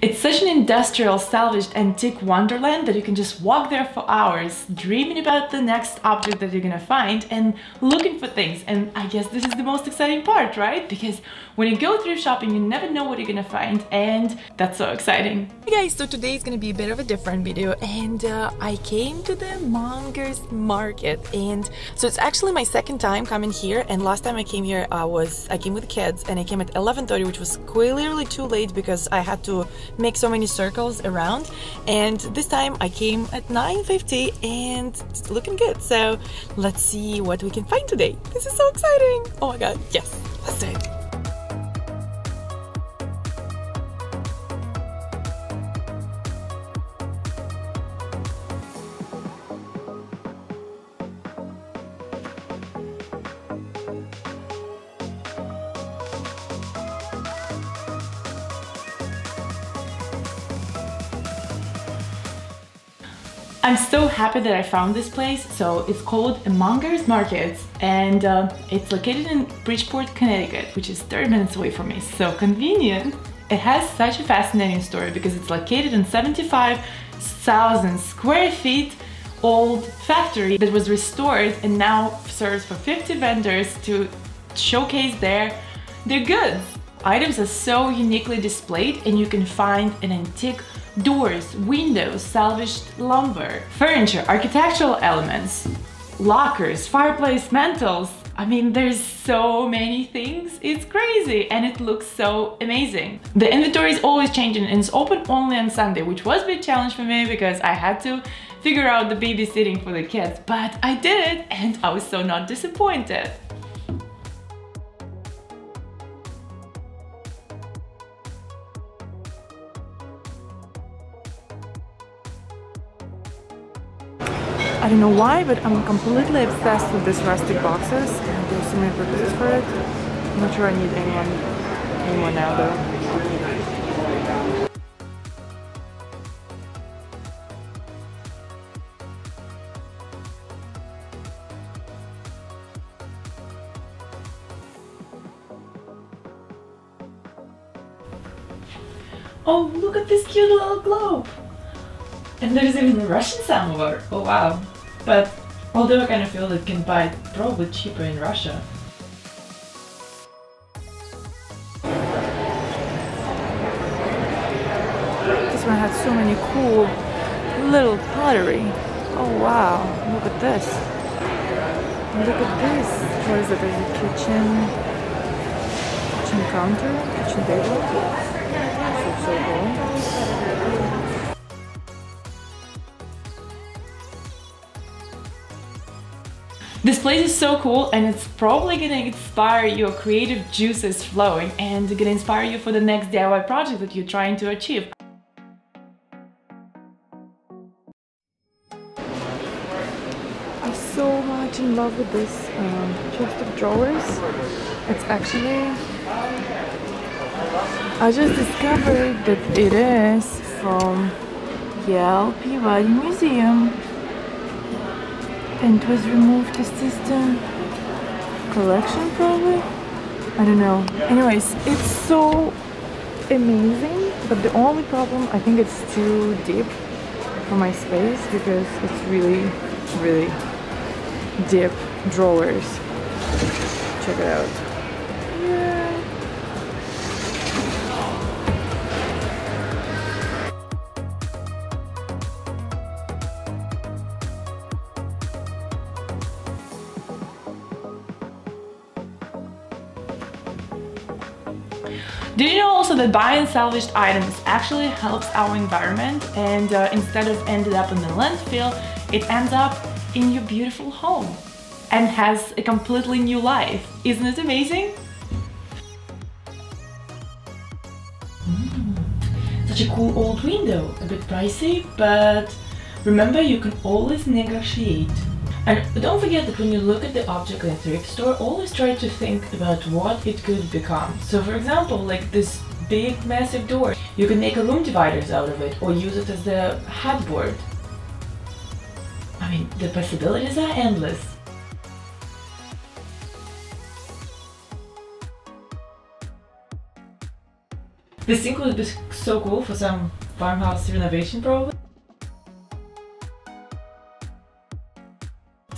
It's such an industrial, salvaged, antique wonderland that you can just walk there for hours, dreaming about the next object that you're gonna find and looking for things. And I guess this is the most exciting part, right? Because when you go through shopping, you never know what you're gonna find, and that's so exciting. Hey guys, so today is gonna be a bit of a different video, and uh, I came to the Mongers Market, and so it's actually my second time coming here. And last time I came here, I was I came with kids, and I came at 11:30, which was clearly too late because I had to make so many circles around. And this time I came at 9.50 and it's looking good. So let's see what we can find today. This is so exciting. Oh my god. Yes. Let's do it I'm so happy that I found this place. So it's called Mongers Markets and uh, it's located in Bridgeport, Connecticut, which is 30 minutes away from me. So convenient. It has such a fascinating story because it's located in 75,000 square feet old factory that was restored and now serves for 50 vendors to showcase their, their goods. Items are so uniquely displayed and you can find an antique doors, windows, salvaged lumber, furniture, architectural elements, lockers, fireplace mantles. I mean, there's so many things. It's crazy and it looks so amazing. The inventory is always changing and it's open only on Sunday, which was a big challenge for me because I had to figure out the babysitting for the kids, but I did it and I was so not disappointed. I don't know why, but I'm completely obsessed with these rustic boxes. And there's so many purposes for it. I'm not sure I need anyone, anyone now though. Oh, look at this cute little globe! And there's even a Russian samovar. Oh wow. But although I kind of feel that you can buy it probably cheaper in Russia. This one has so many cool little pottery. Oh wow, look at this. Look at this. What is it? Is it? Kitchen kitchen counter, kitchen table. So, so cool. This place is so cool and it's probably gonna inspire your creative juices flowing and gonna inspire you for the next DIY project that you're trying to achieve. I'm so much in love with this um, chest of drawers. It's actually... I just discovered that it is from Yale Peabody Museum and was removed to system collection probably? I don't know. Anyways it's so amazing but the only problem I think it's too deep for my space because it's really really deep drawers. Check it out Do you know also that buying salvaged items actually helps our environment and uh, instead of ended up in the landfill, it ends up in your beautiful home and has a completely new life. Isn't it amazing? Mm, such a cool old window, a bit pricey, but remember you can always negotiate. And don't forget that when you look at the object in a thrift store, always try to think about what it could become. So for example, like this big massive door, you can make a room dividers out of it or use it as a headboard. I mean, the possibilities are endless. This sink would be so cool for some farmhouse renovation probably.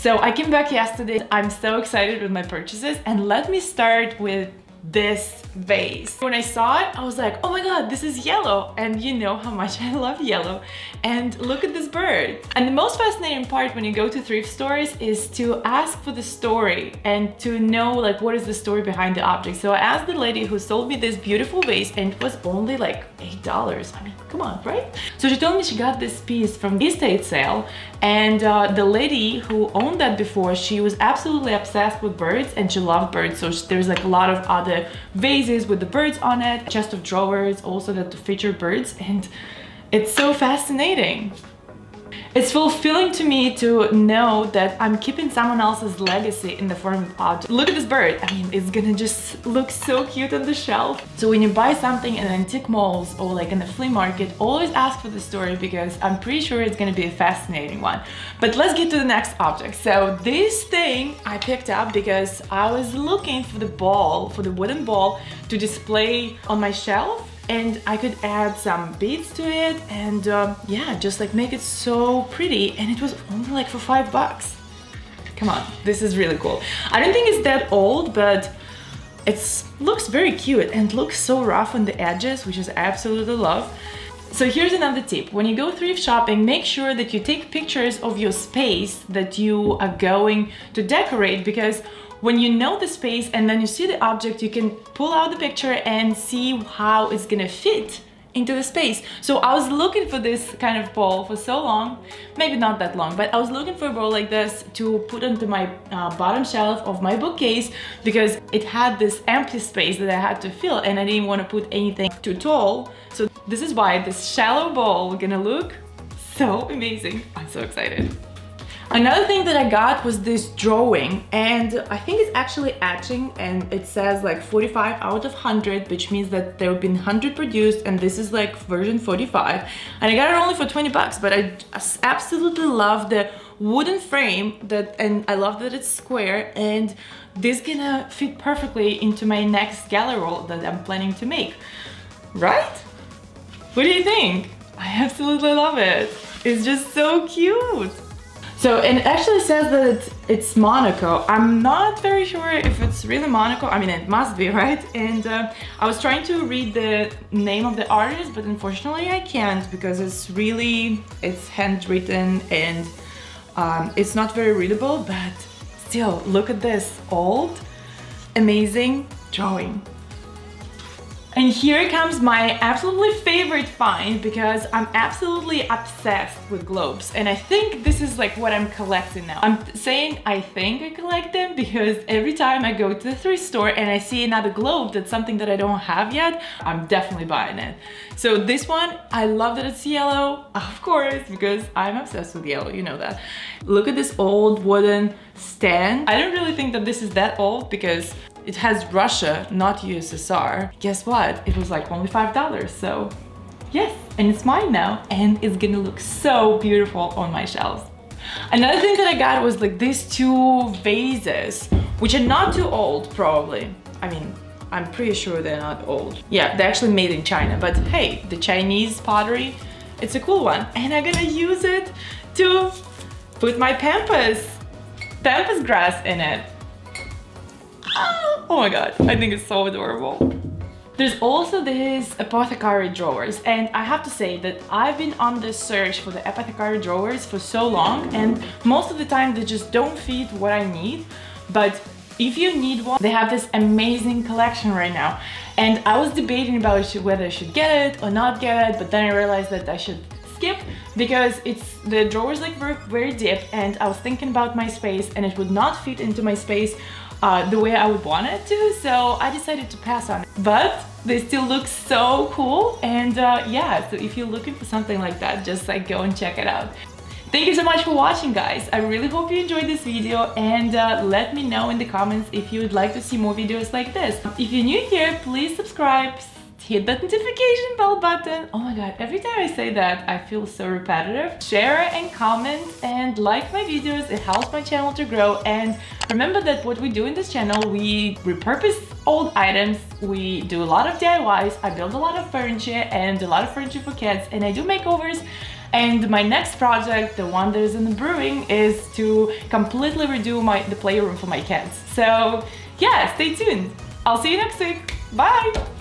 So I came back yesterday. I'm so excited with my purchases and let me start with this vase. When I saw it, I was like, oh my god, this is yellow. And you know how much I love yellow. And look at this bird. And the most fascinating part when you go to thrift stores is to ask for the story and to know like what is the story behind the object. So I asked the lady who sold me this beautiful vase and it was only like $8. I mean, come on, right? So she told me she got this piece from estate sale and uh, the lady who owned that before, she was absolutely obsessed with birds and she loved birds. So there's like a lot of other vases with the birds on it, chest of drawers also that feature birds and it's so fascinating. It's fulfilling to me to know that I'm keeping someone else's legacy in the form of object. Look at this bird. I mean, it's gonna just look so cute on the shelf. So when you buy something in antique malls or like in a flea market, always ask for the story because I'm pretty sure it's gonna be a fascinating one. But let's get to the next object. So this thing I picked up because I was looking for the ball, for the wooden ball to display on my shelf and I could add some beads to it and um, yeah just like make it so pretty and it was only like for five bucks. Come on this is really cool. I don't think it's that old but it looks very cute and looks so rough on the edges which is absolutely love. So here's another tip. When you go thrift shopping, make sure that you take pictures of your space that you are going to decorate because when you know the space and then you see the object, you can pull out the picture and see how it's gonna fit into the space. So I was looking for this kind of bowl for so long, maybe not that long, but I was looking for a bowl like this to put onto my uh, bottom shelf of my bookcase because it had this empty space that I had to fill and I didn't want to put anything too tall. So this is why this shallow bowl gonna look so amazing. I'm so excited. Another thing that I got was this drawing and I think it's actually etching and it says like 45 out of 100 which means that there have been 100 produced and this is like version 45 and I got it only for 20 bucks but I absolutely love the wooden frame that and I love that it's square and this gonna fit perfectly into my next gallery wall that I'm planning to make right? What do you think? I absolutely love it. It's just so cute. So, and it actually says that it's, it's Monaco. I'm not very sure if it's really Monaco. I mean, it must be, right? And uh, I was trying to read the name of the artist, but unfortunately I can't because it's really, it's handwritten and um, it's not very readable, but still, look at this old, amazing drawing. And here comes my absolutely favorite find because I'm absolutely obsessed with globes and I think this is like what I'm collecting now. I'm saying I think I collect them because every time I go to the thrift store and I see another globe that's something that I don't have yet, I'm definitely buying it. So this one, I love that it's yellow, of course, because I'm obsessed with yellow, you know that. Look at this old wooden stand. I don't really think that this is that old because it has Russia, not USSR. Guess what? It was like only $5, so yes, and it's mine now. And it's gonna look so beautiful on my shelves. Another thing that I got was like these two vases, which are not too old probably. I mean, I'm pretty sure they're not old. Yeah, they're actually made in China, but hey, the Chinese pottery, it's a cool one. And I'm gonna use it to put my pampas, pampas grass in it. Oh Oh my god, I think it's so adorable. There's also these apothecary drawers and I have to say that I've been on this search for the apothecary drawers for so long and most of the time they just don't fit what I need but if you need one, they have this amazing collection right now. And I was debating about whether I should get it or not get it, but then I realized that I should skip because it's the drawers like very, very deep and I was thinking about my space and it would not fit into my space uh, the way I would want it to, so I decided to pass on it. But they still look so cool and uh, yeah, so if you're looking for something like that, just like go and check it out. Thank you so much for watching guys. I really hope you enjoyed this video and uh, let me know in the comments if you would like to see more videos like this. If you're new here, please subscribe, hit that notification bell button. Oh my god, every time I say that, I feel so repetitive. Share and comment and like my videos, it helps my channel to grow. And remember that what we do in this channel, we repurpose old items, we do a lot of DIYs, I build a lot of furniture and a lot of furniture for kids, and I do makeovers. And my next project, the one that is in the brewing, is to completely redo my the playroom for my kids. So yeah, stay tuned. I'll see you next week. Bye!